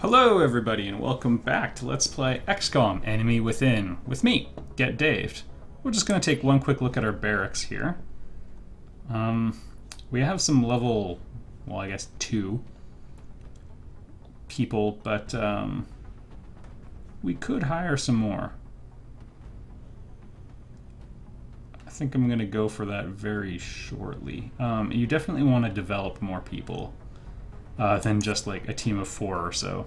Hello, everybody, and welcome back to Let's Play XCOM Enemy Within with me, Get Daved. We're just going to take one quick look at our barracks here. Um, we have some level, well, I guess two people, but um, we could hire some more. I think I'm going to go for that very shortly. Um, you definitely want to develop more people uh, than just like a team of four or so.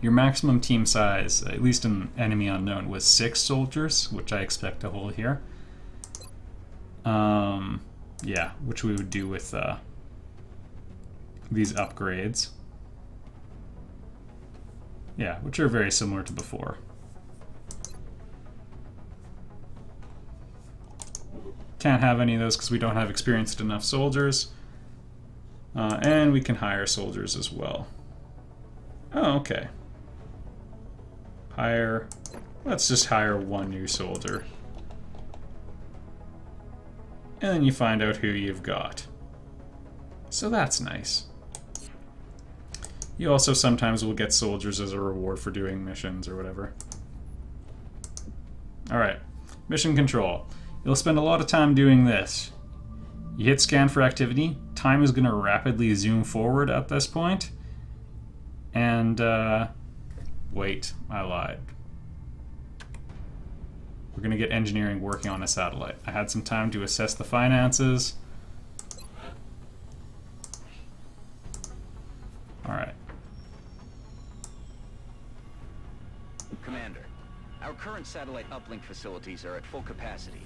Your maximum team size, at least in Enemy Unknown, was six soldiers, which I expect to hold here. Um, yeah, which we would do with uh, these upgrades. Yeah, which are very similar to before. Can't have any of those because we don't have experienced enough soldiers. Uh, and we can hire soldiers as well. Oh, okay. Hire... Let's just hire one new soldier. And then you find out who you've got. So that's nice. You also sometimes will get soldiers as a reward for doing missions or whatever. Alright, mission control. You'll spend a lot of time doing this. You hit scan for activity, time is going to rapidly zoom forward at this point. And, uh, wait, I lied. We're going to get engineering working on a satellite. I had some time to assess the finances. Alright. Commander, our current satellite uplink facilities are at full capacity.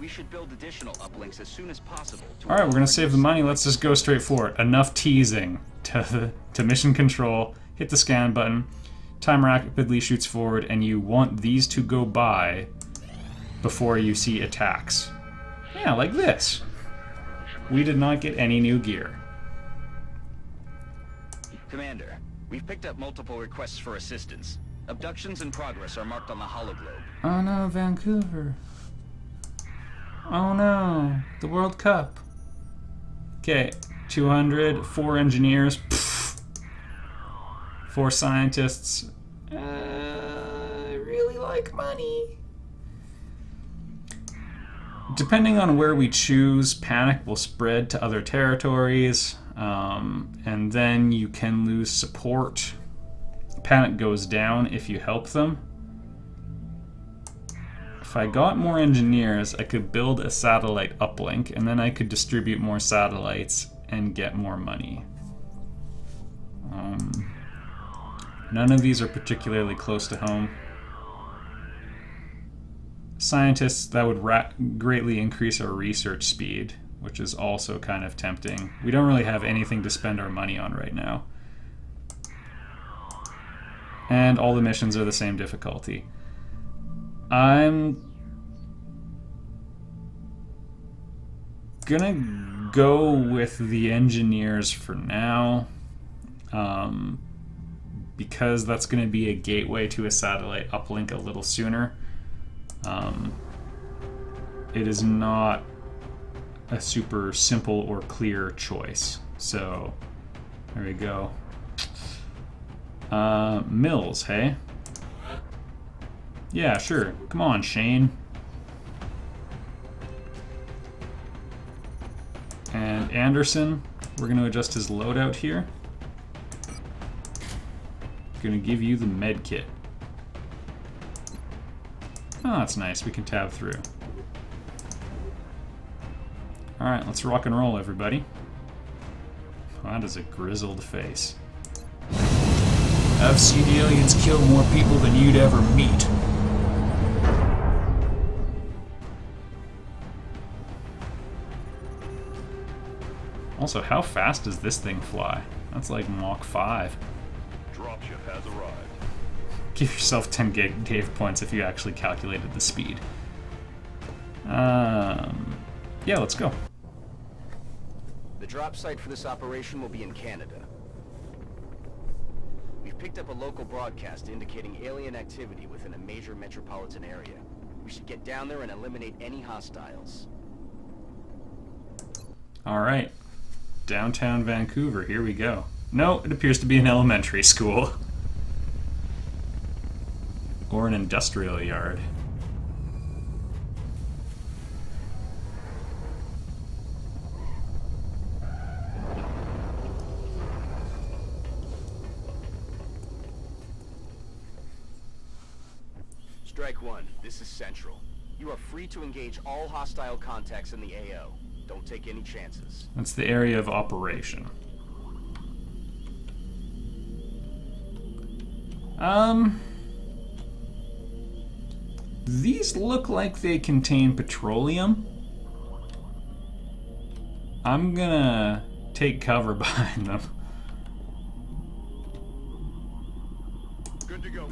We should build additional uplinks as soon as possible. Alright, we're gonna save the money. Let's just go straight for it. Enough teasing to, to mission control. Hit the scan button. Time rapidly shoots forward, and you want these to go by before you see attacks. Yeah, like this. We did not get any new gear. Commander, we've picked up multiple requests for assistance. Abductions in progress are marked on the hologlobe. Oh no, Vancouver. Oh no, the World Cup. Okay, 200, four engineers, pff, four scientists. Uh, I really like money. Depending on where we choose, panic will spread to other territories, um, and then you can lose support. Panic goes down if you help them. If I got more engineers, I could build a satellite uplink, and then I could distribute more satellites and get more money. Um, none of these are particularly close to home scientists, that would greatly increase our research speed, which is also kind of tempting. We don't really have anything to spend our money on right now. And all the missions are the same difficulty. I'm gonna go with the engineers for now. Um, because that's to be a gateway to a satellite uplink a little sooner. Um, it is not a super simple or clear choice. So there we go. Uh, Mills, hey? Yeah, sure. Come on, Shane. And Anderson, we're going to adjust his loadout here. Going to give you the med kit. Oh, that's nice. We can tab through. Alright, let's rock and roll, everybody. that is a grizzled face. I've seen aliens kill more people than you'd ever meet. Also, how fast does this thing fly? That's like Mach 5. Dropship has arrived. Give yourself 10 gig Dave points if you actually calculated the speed. Um, yeah, let's go. The drop site for this operation will be in Canada. We've picked up a local broadcast indicating alien activity within a major metropolitan area. We should get down there and eliminate any hostiles. All right. Downtown Vancouver, here we go. No, it appears to be an elementary school. Or an industrial yard. Strike one, this is Central. You are free to engage all hostile contacts in the AO. Don't take any chances. That's the area of operation. Um. These look like they contain petroleum. I'm gonna take cover behind them. Good to go.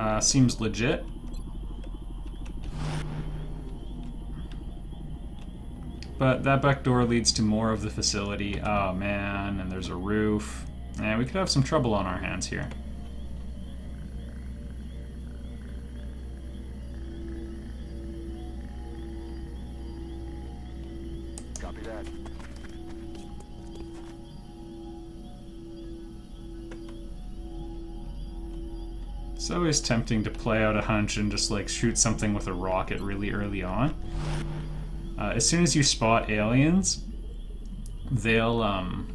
Uh, seems legit. But that back door leads to more of the facility. Oh man, and there's a roof. And we could have some trouble on our hands here. It's always tempting to play out a hunch and just like shoot something with a rocket really early on. Uh, as soon as you spot aliens, they'll um,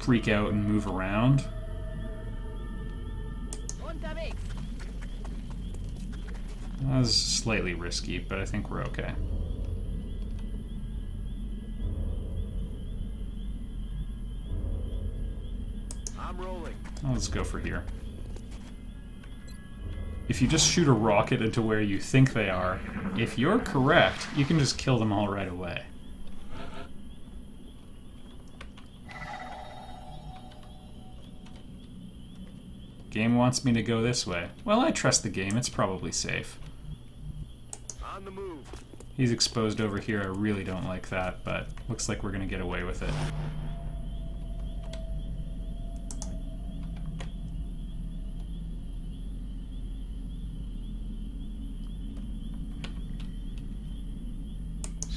freak out and move around. That was slightly risky, but I think we're okay. I'm rolling. Let's go for here. If you just shoot a rocket into where you think they are, if you're correct, you can just kill them all right away. Game wants me to go this way. Well, I trust the game. It's probably safe. On the move. He's exposed over here. I really don't like that, but looks like we're going to get away with it.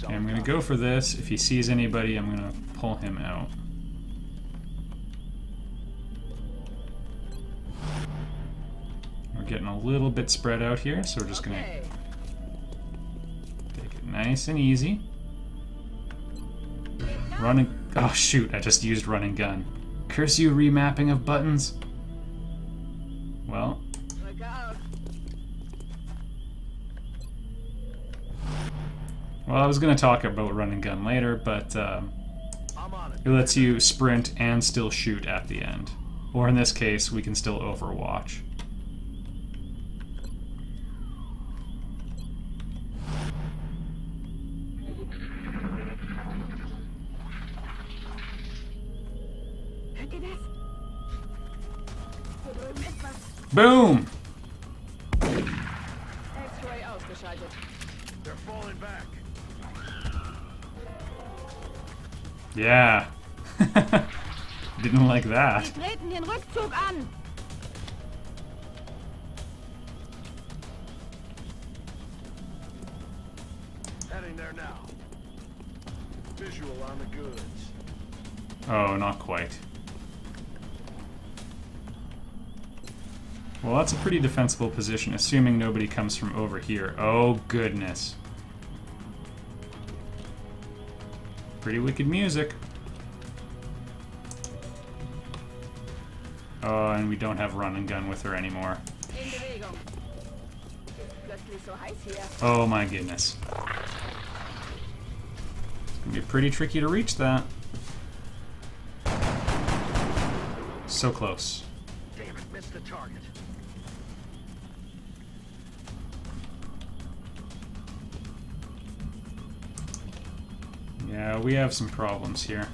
Okay, I'm going to go for this. If he sees anybody, I'm going to pull him out. We're getting a little bit spread out here, so we're just going to Okay. Take it nice and easy. Running. Oh shoot! I just used running gun. Curse you, remapping of buttons. Well, I was gonna talk about running gun later, but um, it. lets you sprint and still shoot at the end. Or in this case, we can still overwatch. Boom! Yeah. Didn't like that. Wir treten den Rückzug an. Heading there now. Visual on the goods. Oh, not quite. Well, that's a pretty defensible position, assuming nobody comes from over here. Oh, goodness. Pretty wicked music. Oh, and we don't have run and gun with her anymore. Oh my goodness. It's gonna be pretty tricky to reach that. So close. Damn it, missed the target. Yeah, we have some problems here.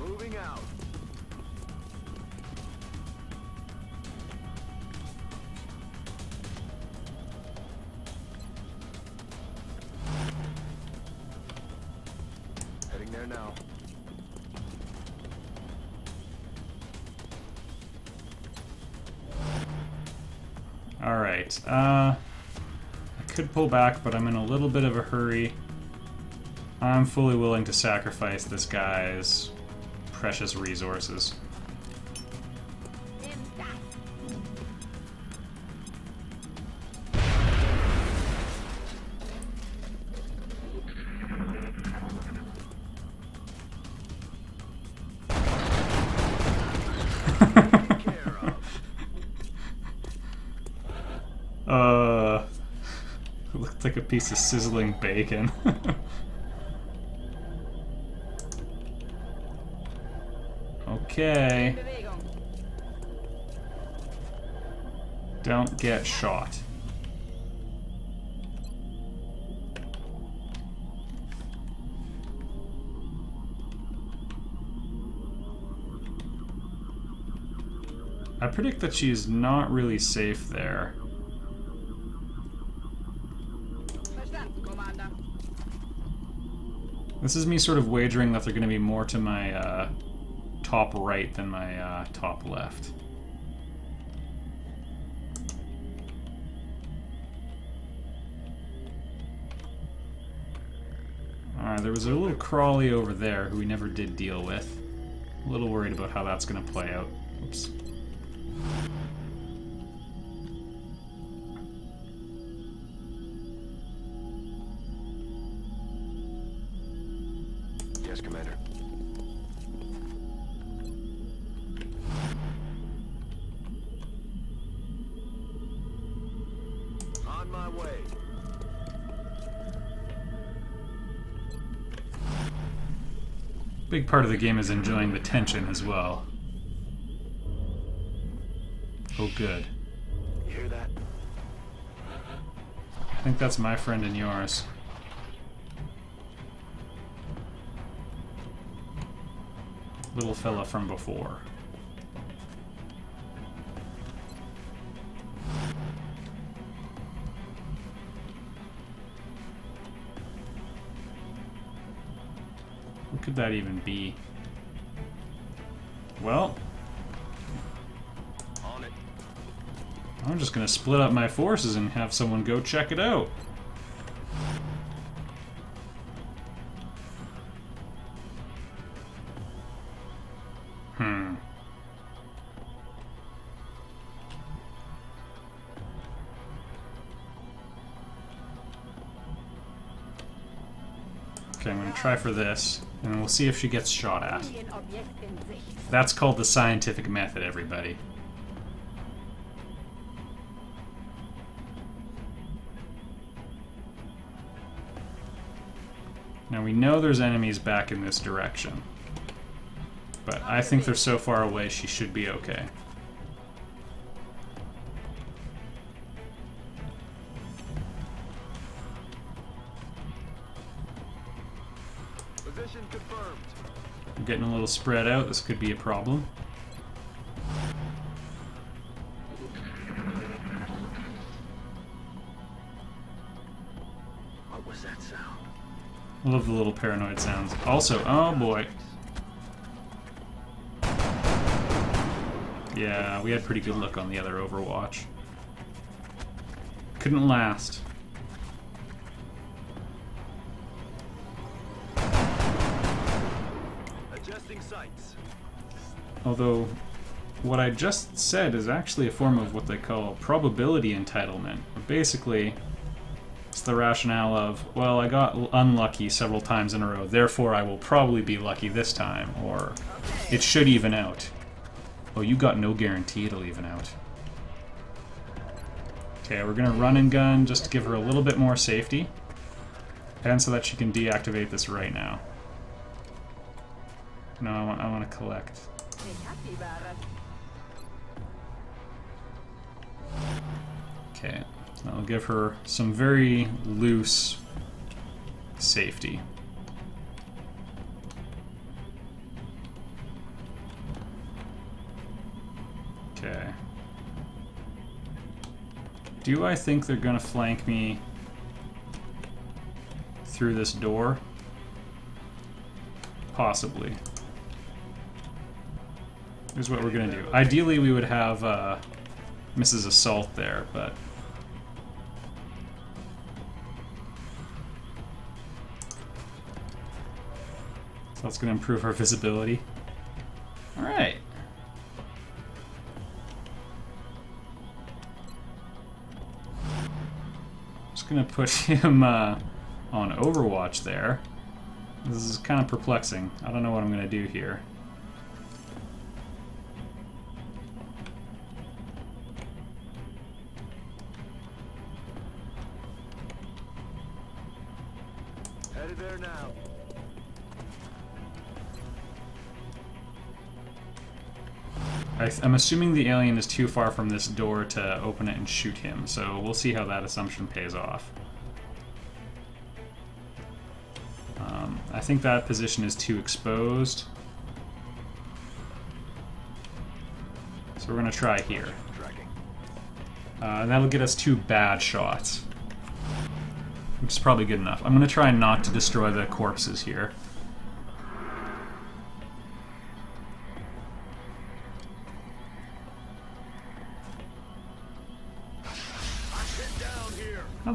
Moving out. Heading there now. All right. Uh, I could pull back, but I'm in a little bit of a hurry. I'm fully willing to sacrifice this guy's precious resources. Uh, looked like a piece of sizzling bacon. okay, don't get shot. I predict that she's not really safe there. This is me sort of wagering that they're going to be more to my uh, top right than my uh, top left. Alright, there was a little crawly over there who we never did deal with. A little worried about how that's going to play out. Oops. Yes, Commander. Big part of the game is enjoying the tension as well. Oh, good. You hear that? I think that's my friend and yours. Little fella from before. What could that even be? Well, On it. I'm just gonna split up my forces and have someone go check it out. Hmm. Okay, I'm gonna try for this, and we'll see if she gets shot at. Alien-Objekt in Sicht. That's called the scientific method, everybody. Now we know there's enemies back in this direction. But I think they're so far away she should be okay. Getting a little spread out, this could be a problem. What was that sound? I love the little paranoid sounds. Also, oh boy. Yeah, we had pretty good luck on the other Overwatch. Couldn't last. Although, what I just said is actually a form of what they call probability entitlement. Basically, it's the rationale of, well, I got unlucky several times in a row, therefore I will probably be lucky this time, or it should even out. Oh, you got no guarantee it'll even out. Okay, we're gonna run and gun just to give her a little bit more safety, and so that she can deactivate this right now. No, I want, I want to collect. Okay, that'll give her some very loose safety. Okay. Do I think they're gonna flank me through this door? Possibly. Here's what we're gonna do. Ideally, we would have uh, Misses assault there, but So that's to improve our visibility. Alright. Just to put him uh, on Overwatch there. This is kind of perplexing. I don't know what I'm to do here. I I'm assuming the alien is too far from this door to open it and shoot him, so we'll see how that assumption pays off. Um, I think that position is too exposed. So we're going to try here. Uh, and that'll get us two bad shots. Which is probably good enough. I'm going to try not to destroy the corpses here.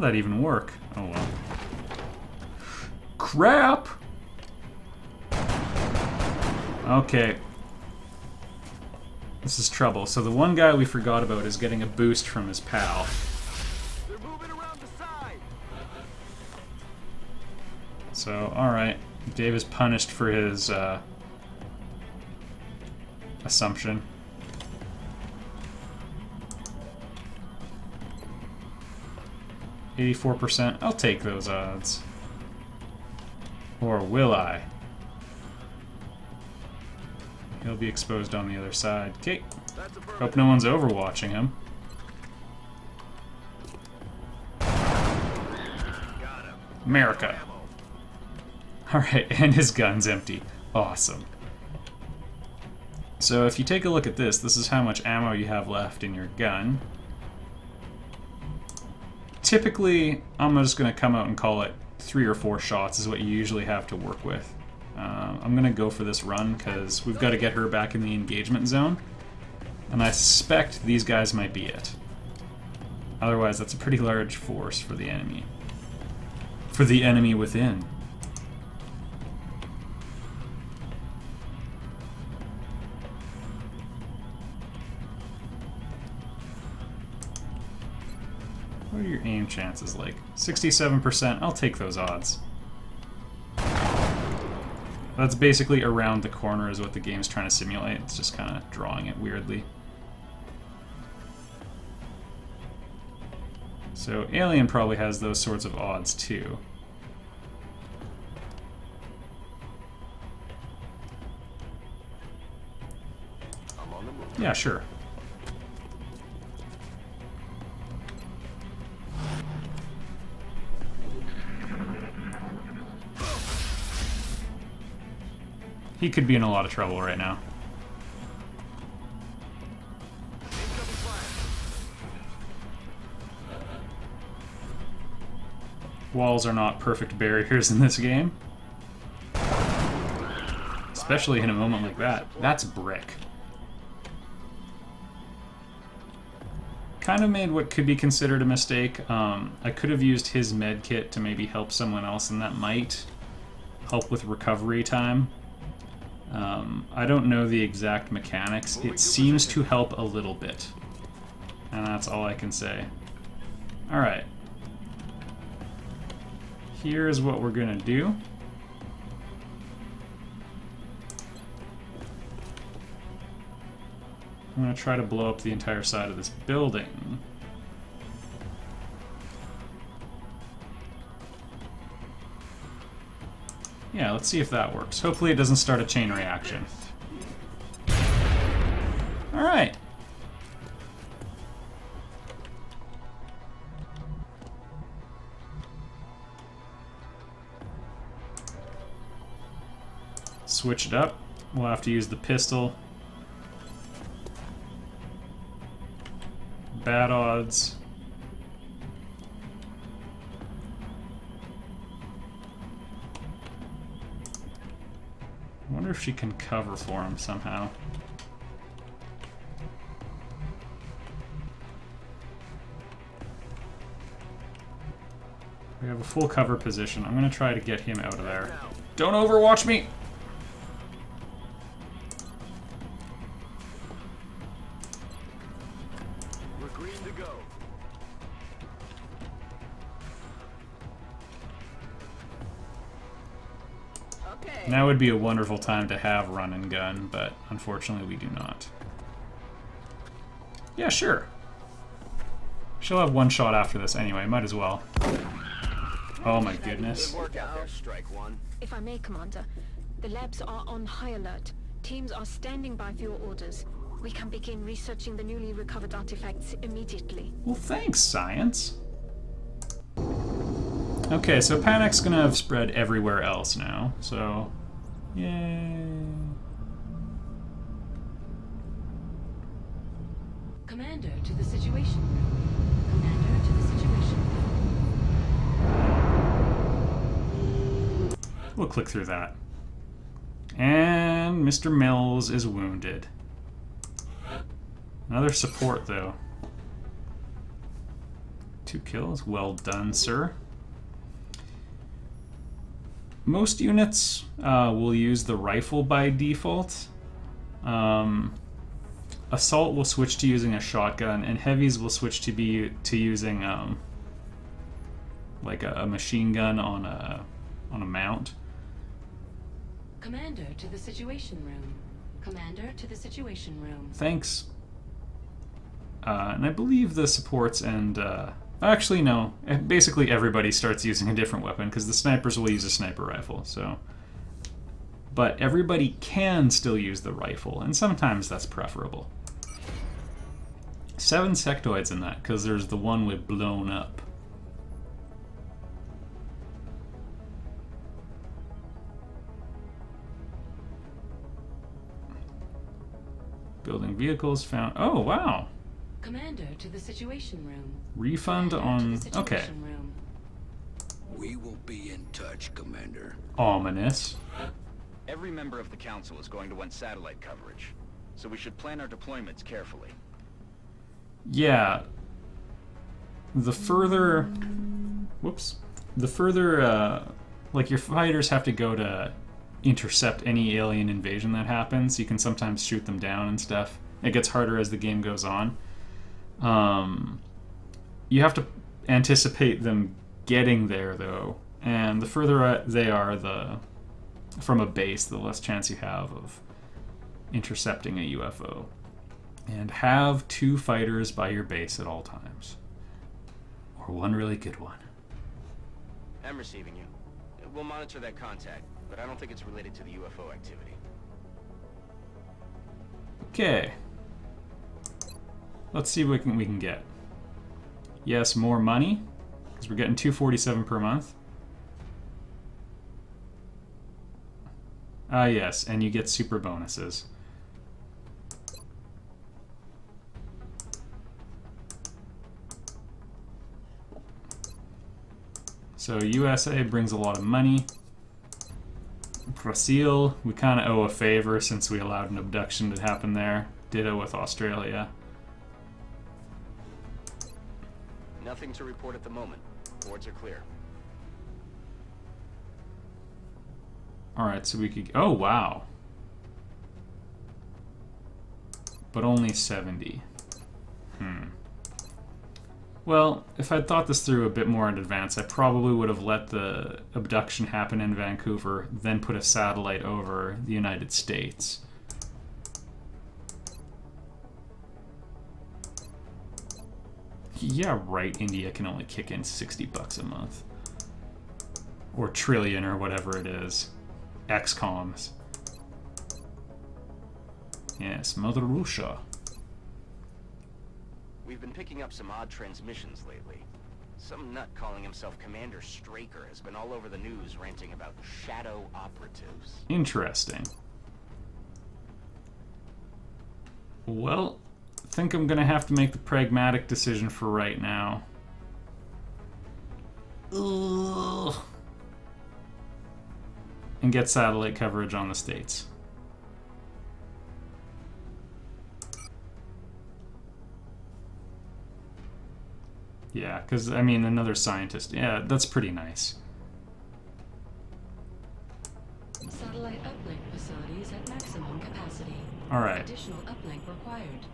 How'd that even work? Oh well. Crap! Okay. This is trouble. So the one guy we forgot about is getting a boost from his pal. They're moving around the side. So, alright. Dave is punished for his uh, assumption. Eighty-four percent. I'll take those odds. Or will I? He'll be exposed on the other side. Okay. Hope no one's overwatching him. America. Alright, and his gun's empty. Awesome. So if you take a look at this, this is how much ammo you have left in your gun. Typically, I'm just going to come out and call it three or four shots is what you usually have to work with. Uh, I'm going to go for this run because we've got to get her back in the engagement zone. And I suspect these guys might be it. Otherwise, that's a pretty large force for the enemy. For the enemy within. Your aim chances like? 67%. I'll take those odds. That's basically around the corner is what the game's trying to simulate. It's just kind of drawing it weirdly. So Alien probably has those sorts of odds too. Yeah, sure. He could be in a lot of trouble right now. Walls are not perfect barriers in this game. Especially in a moment like that. That's brick. Kind of made what could be considered a mistake. Um, I could have used his med kit to maybe help someone else, and that might help with recovery time. Um, I don't know the exact mechanics. It seems to help a little bit. And that's all I can say. Alright. Here's what we're gonna do. I'm gonna try to blow up the entire side of this building. Yeah, let's see if that works. Hopefully it doesn't start a chain reaction. Alright. Switch it up. We'll have to use the pistol. Bad odds. wonder if she can cover for him somehow. We have a full cover position. I'm going to try to get him out of there. Don't overwatch me! Would be a wonderful time to have run and gun, but unfortunately we do not. Yeah, sure. She'll have one shot after this anyway, might as well. Oh my goodness. Good work out there, Strike One. If I may, Commander, the labs are on high alert. Teams are standing by for your orders. We can begin researching the newly recovered artifacts immediately. Well, thanks, science. Okay, so panic's gonna have spread everywhere else now, so. Yay. Commander to the situation room. Commander to the situation room. We'll click through that. And Mr. Mills is wounded. Another support, though. Two kills. Well done, sir. Most units uh, will use the rifle by default. Um, assault will switch to using a shotgun, and heavies will switch to be to using um, like a, a machine gun on a on a mount. Commander to the situation room. Commander to the situation room. Thanks. Uh, and I believe the supports and uh, actually no, basically everybody starts using a different weapon because the snipers will use a sniper rifle. So, but everybody can still use the rifle, and sometimes that's preferable. Seven sectoids in that because there's the one with blown up. Building vehicles found. Oh wow. Commander to the situation room. Refund on. Okay. room. We will be in touch, Commander. Ominous. Every member of the Council is going to want satellite coverage, so we should plan our deployments carefully. Yeah. The further. Whoops. The further. Uh, like, your fighters have to go to intercept any alien invasion that happens. You can sometimes shoot them down and stuff. It gets harder as the game goes on. Um, you have to anticipate them getting there, though. And the further they are, the from a base, the less chance you have of intercepting a UFO and have two fighters by your base at all times. Or one really good one. I'm receiving you. We'll monitor that contact, but I don't think it's related to the UFO activity. Okay. Let's see what we can, get. Yes, more money, because we're getting 247 per month. Ah, yes, and you get super bonuses. So USA brings a lot of money. Brazil, we kind of owe a favor since we allowed an abduction to happen there. Ditto with Australia. Nothing to report at the moment. Boards are clear. Alright, so we could. Oh, wow. But only 70. Hmm. Well, if I'd thought this through a bit more in advance, I probably would have let the abduction happen in Vancouver, then put a satellite over the United States. Yeah, right, India can only kick in 60 bucks a month. Or trillion, or whatever it is. XComs. Yes, Mother Russia. We've been picking up some odd transmissions lately. Some nut calling himself Commander Straker has been all over the news ranting about shadow operatives. Interesting. Well, think I'm gonna have to make the pragmatic decision for right now. Ugh. And get satellite coverage on the States. Yeah, because, I mean, another scientist. Yeah, that's pretty nice. Satellite uplink facilities at maximum capacity. Alright, Additional uplink required.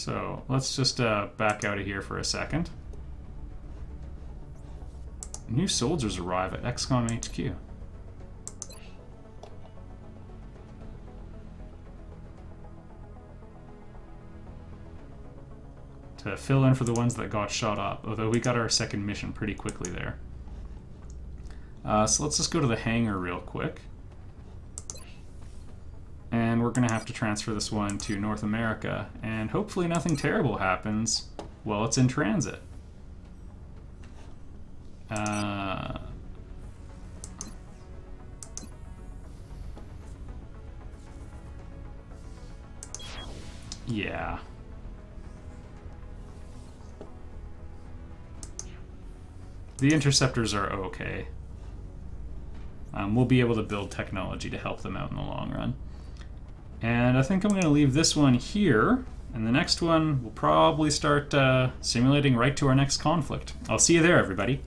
So let's just uh, back out of here for a second. New soldiers arrive at XCOM HQ. To fill in for the ones that got shot up, although we got our second mission pretty quickly there. Uh, so let's just go to the hangar real quick. We're going to have to transfer this one to North America, and hopefully nothing terrible happens while it's in transit. Uh, yeah. The interceptors are okay. Um, we'll be able to build technology to help them out in the long run. And I think I'm going to leave this one here, and the next one will probably start uh, simulating right to our next conflict. I'll see you there, everybody.